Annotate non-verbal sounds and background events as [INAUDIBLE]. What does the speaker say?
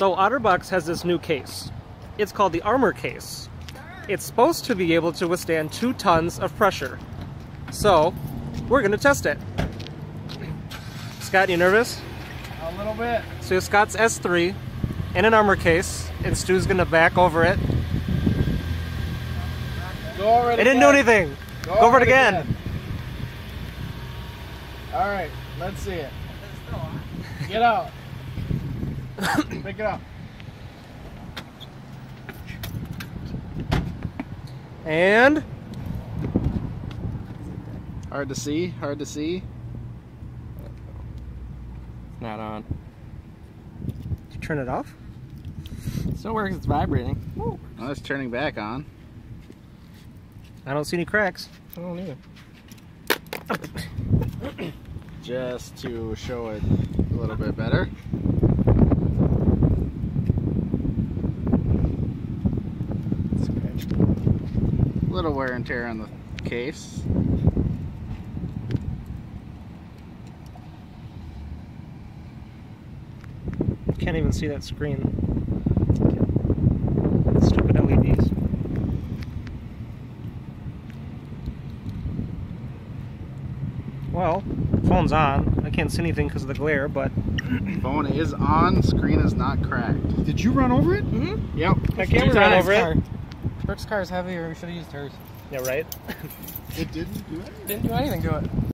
So OtterBox has this new case. It's called the Armor Case. It's supposed to be able to withstand two tons of pressure. So, we're gonna test it. Scott, you nervous? A little bit. So Scott's S3 in an armor case, and Stu's gonna back over it. Go over it It didn't do anything. Go, over it again. All right, let's see it. Get out. [COUGHS] Pick it up. And Hard to see. Hard to see. Not on. did you turn it off? Still works, it's vibrating. Well, oh, it's turning back on. I don't see any cracks. I don't either. [COUGHS] Just to show it a little bit better. Little wear and tear on the case. Can't even see that screen. Stupid LEDs. Well, phone's on. I can't see anything because of the glare, but Phone is on, screen is not cracked. Did you run over it? Mm-hmm. Yep. I can't run over it. Brooke's car is heavier, we should have used hers. Yeah, right. [LAUGHS] It didn't do it. Didn't do anything to it.